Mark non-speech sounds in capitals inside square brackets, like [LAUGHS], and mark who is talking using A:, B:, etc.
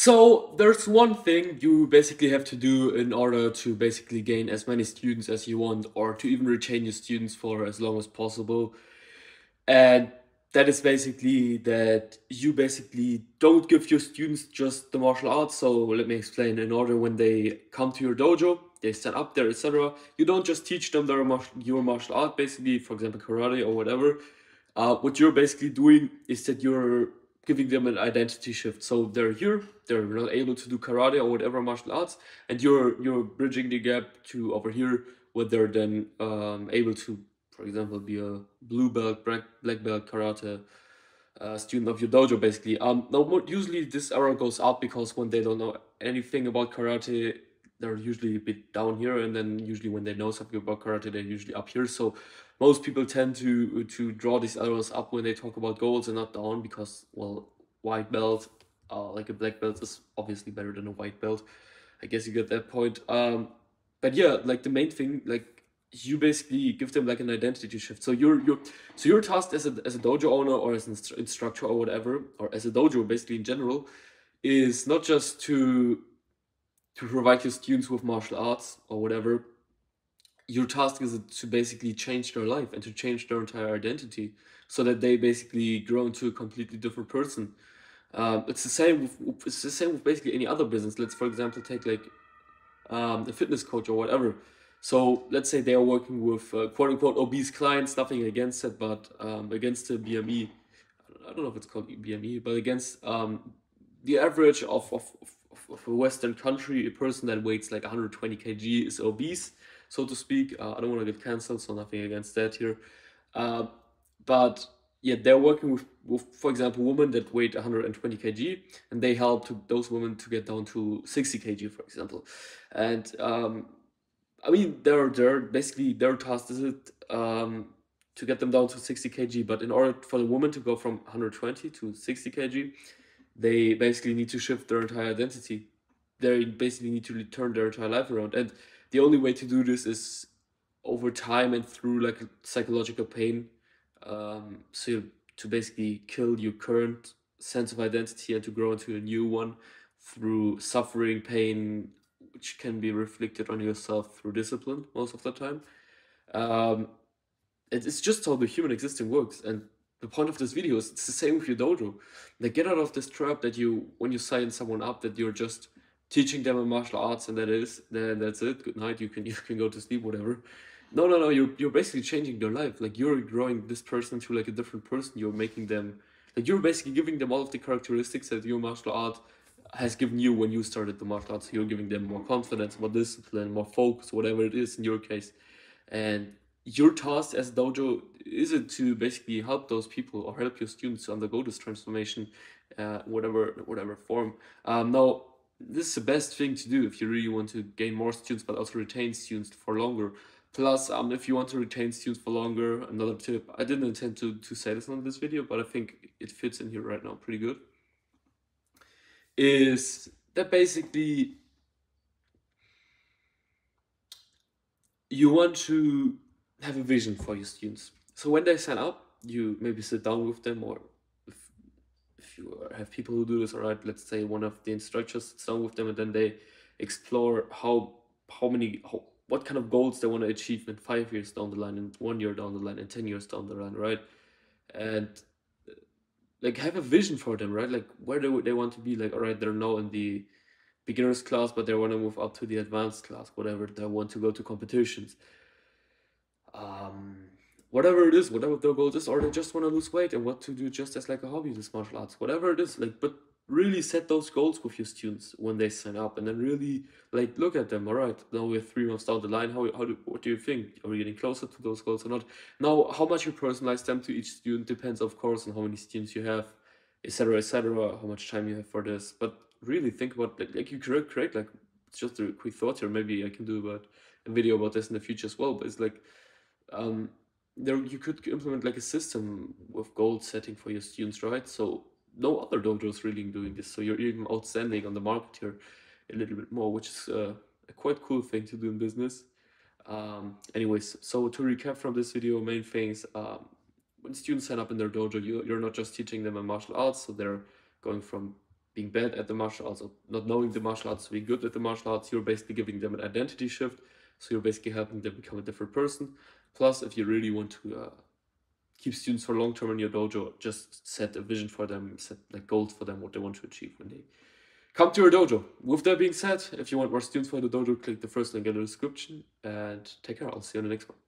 A: So there's one thing you basically have to do in order to basically gain as many students as you want or to even retain your students for as long as possible. And that is basically that you basically don't give your students just the martial arts. So let me explain. In order when they come to your dojo, they stand up there, etc. You don't just teach them their your martial art, basically, for example, karate or whatever. Uh, what you're basically doing is that you're giving them an identity shift. So they're here, they're not able to do karate or whatever martial arts, and you're you're bridging the gap to over here where they're then um, able to, for example, be a blue belt, black, black belt karate uh, student of your dojo, basically. Um, now, usually this arrow goes up because when they don't know anything about karate, they're usually a bit down here, and then usually when they know something about karate, they're usually up here. So most people tend to to draw these arrows up when they talk about goals and not down because well, white belt, uh, like a black belt, is obviously better than a white belt. I guess you get that point. Um, but yeah, like the main thing, like you basically give them like an identity shift. So you're you're so you're tasked as a as a dojo owner or as an instructor or whatever, or as a dojo basically in general, is not just to to provide your students with martial arts or whatever, your task is to basically change their life and to change their entire identity so that they basically grow into a completely different person. Um, it's the same with it's the same with basically any other business. Let's for example take like um, a fitness coach or whatever. So let's say they are working with uh, quote unquote obese clients. Nothing against it, but um, against the BME. I don't know if it's called BME, but against um, the average of, of, of of a Western country, a person that weighs like 120 kg is obese, so to speak. Uh, I don't want to get cancelled, so nothing against that here. Uh, but yeah, they're working with, with, for example, women that weigh 120 kg, and they help to those women to get down to 60 kg, for example. And um, I mean, they're they're basically their task is it um, to get them down to 60 kg. But in order for the woman to go from 120 to 60 kg, they basically need to shift their entire identity. They basically need to turn their entire life around. And the only way to do this is over time and through like psychological pain. Um, so to basically kill your current sense of identity and to grow into a new one through suffering, pain, which can be reflected on yourself through discipline most of the time. Um, it's just how the human existing works. And the point of this video is it's the same with your dojo. Like get out of this trap that you when you sign someone up that you're just teaching them a martial arts and that is then that's it. Good night. You can [LAUGHS] you can go to sleep, whatever. No, no, no. You're you're basically changing their life. Like you're growing this person to like a different person. You're making them like you're basically giving them all of the characteristics that your martial art has given you when you started the martial arts. You're giving them more confidence, more discipline, more focus, whatever it is in your case. And your task as dojo is it to basically help those people or help your students undergo this transformation, uh, whatever whatever form. Um, now, this is the best thing to do if you really want to gain more students, but also retain students for longer. Plus, um, if you want to retain students for longer, another tip. I didn't intend to to say this on this video, but I think it fits in here right now pretty good. Is that basically you want to have a vision for your students. So when they sign up, you maybe sit down with them, or if, if you have people who do this, all right, let's say one of the instructors sits down with them, and then they explore how how many how, what kind of goals they want to achieve in five years down the line, and one year down the line, and ten years down the line, right? And uh, like have a vision for them, right? Like where they they want to be. Like all right, they're now in the beginners class, but they want to move up to the advanced class, whatever. They want to go to competitions um, whatever it is, whatever their goals is, or they just want to lose weight and what to do just as like a hobby, this martial arts, whatever it is, like, but really set those goals with your students when they sign up and then really like look at them all right now we're three months down the line how, how do what do you think? Are we getting closer to those goals or not? Now how much you personalize them to each student depends of course on how many students you have etc etc how much time you have for this but really think about like, like you create create like just a quick thought here maybe i can do about a video about this in the future as well but it's like um, there you could implement like a system with goal setting for your students, right? So no other dojos really doing this. So you're even outstanding on the market here a little bit more, which is uh, a quite cool thing to do in business. Um, anyways, so to recap from this video, main things, um, when students sign up in their dojo, you, you're not just teaching them a martial arts, so they're going from being bad at the martial arts or not knowing the martial arts, to being good at the martial arts, you're basically giving them an identity shift. So you're basically helping them become a different person. Plus, if you really want to uh, keep students for long term in your dojo, just set a vision for them, set like goals for them, what they want to achieve when they come to your dojo. With that being said, if you want more students for the dojo, click the first link in the description and take care. I'll see you on the next one.